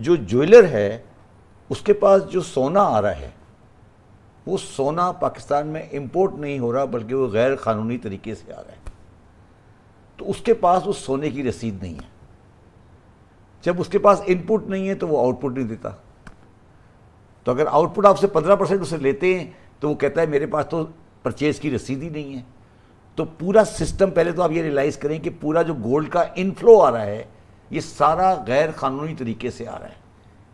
जो ज्वेलर है, उसके पास जो सोना आ रहा है, वो सोना पाकिस्तान में इंपोर्ट नहीं हो रहा, बल्कि वो गैर कानूनी तरीके से आ रहा है। तो उसके पास उस सोने की रसीद नहीं है। जब उसके पास इनपुट नहीं है तो वो आउटपुट नहीं देता। तो अगर आउटपुट आपसे पंद्रह परसेंट उसे लेते हैं तो वो कहता है, मेरे पास तो परचेज की रसीद ही नहीं है। तो पूरा सिस्टम पहले तो आप ये रियलाइज़ करें कि पूरा जो गोल्ड का इनफ्लो आ रहा है ये सारा गैर कानूनी तरीके से आ रहा है।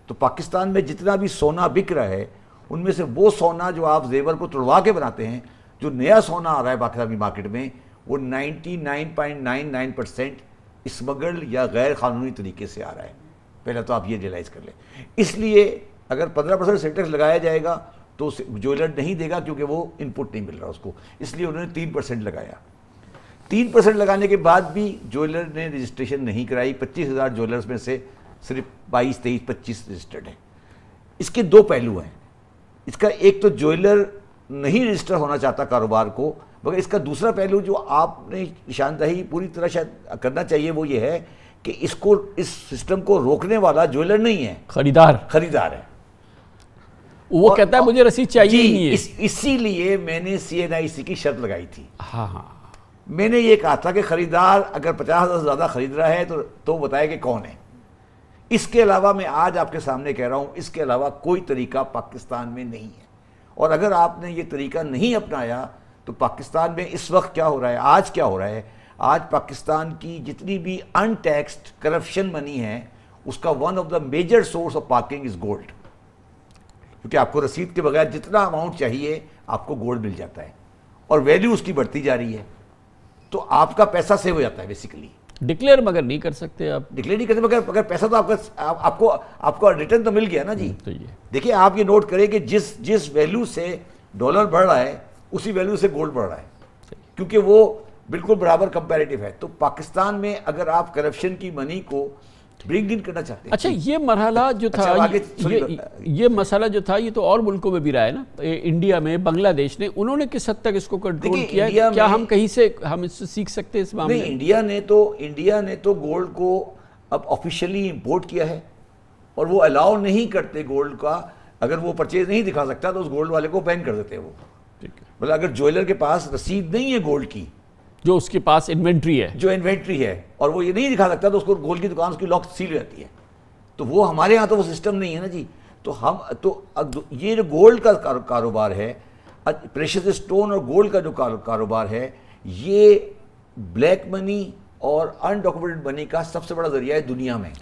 तो पाकिस्तान में जितना भी सोना बिक रहा है, उनमें से वो सोना जो आप जेवर को तुड़वा के बनाते हैं, जो नया सोना आ रहा है पाकिस्तान मार्केट में, वो 99.99 परसेंट स्मगल या गैर कानूनी तरीके से आ रहा है। पहले तो आप ये रियलाइज़ कर लें। इसलिए अगर 15 परसेंट सेंटेक्स लगाया जाएगा तो ज्वेलर नहीं देगा, क्योंकि वो इनपुट नहीं मिल रहा उसको। इसलिए उन्होंने तीन परसेंट लगाया। तीन परसेंट लगाने के बाद भी ज्वेलर ने रजिस्ट्रेशन नहीं कराई। पच्चीस हज़ार ज्वेलर्स में से सिर्फ़ बाईस तेईस पच्चीस रजिस्टर्ड है। इसके दो पहलू हैं। इसका एक तो ज्वेलर नहीं रजिस्टर होना चाहता कारोबार को मगर इसका दूसरा पहलू जो आपने निशानदाही पूरी तरह शायद करना चाहिए वो ये है कि इसको इस सिस्टम को रोकने वाला ज्वेलर नहीं है। खरीदार। खरीदार है। वो और, कहता है मुझे रसीद चाहिए इस, इसीलिए मैंने सीएनआईसी की शर्त लगाई थी। हाँ हाँ। मैंने ये कहा था कि खरीदार अगर पचास हज़ार से ज़्यादा खरीद रहा है तो तो बताए कि कौन है। इसके अलावा मैं आज आपके सामने कह रहा हूँ, इसके अलावा कोई तरीका पाकिस्तान में नहीं है। और अगर आपने ये तरीका नहीं अपनाया तो पाकिस्तान में इस वक्त क्या हो रहा है, आज क्या हो रहा है? आज पाकिस्तान की जितनी भी अनटैक्सड करप्शन मनी है, उसका one of the major source of parking is gold क्योंकि आपको रसीद के बगैर जितना अमाउंट चाहिए, आपको गोल्ड मिल जाता है। और वैल्यू उसकी बढ़ती जा रही है। तो आपका पैसा सेव हो जाता है बेसिकली डिक्लेयर मगर नहीं कर सकते आप। डिक्लेयर नहीं करते मगर अगर पैसा तो आपका आप, आपको आपको रिटर्न तो मिल गया ना जी? तो ये। देखिए आप ये नोट करें कि जिस जिस वैल्यू से डॉलर बढ़ रहा है उसी वैल्यू से गोल्ड बढ़ रहा है। क्योंकि वो बिल्कुल बराबर कंपेरेटिव है। तो पाकिस्तान में अगर आप करप्शन की मनी को ब्रिंग इन करना चाहते हैं। अच्छा ये मरहला जो था अच्छा, ये, ये, ये मसाला जो था ये तो और मुल्कों में भी रहा है ना। इंडिया में बांग्लादेश ने उन्होंने किस हद तक इसको कंट्रोल किया क्या हम कहीं से हम इससे सीख सकते हैं इस मामले में? इंडिया ने तो इंडिया ने तो गोल्ड को अब ऑफिशियली इम्पोर्ट किया है। और वो अलाउ नहीं करते गोल्ड का। अगर वो परचेज नहीं दिखा सकता तो उस गोल्ड वाले को बैन कर देते हैं वो। मतलब अगर ज्वेलर के पास रसीद नहीं है गोल्ड की जो उसके पास इन्वेंट्री है। जो इन्वेंट्री है, और वो ये नहीं दिखा सकता तो उसको गोल की दुकान, उसकी लॉक सील रहती है। तो वो हमारे यहाँ तो वो सिस्टम नहीं है ना जी। तो हम तो ये जो गोल्ड का कारोबार है प्रेशर स्टोन और गोल्ड का जो कारोबार है, ये ब्लैक मनी और अनडॉक्यूमेंटेड मनी का सबसे बड़ा ज़रिया है दुनिया में।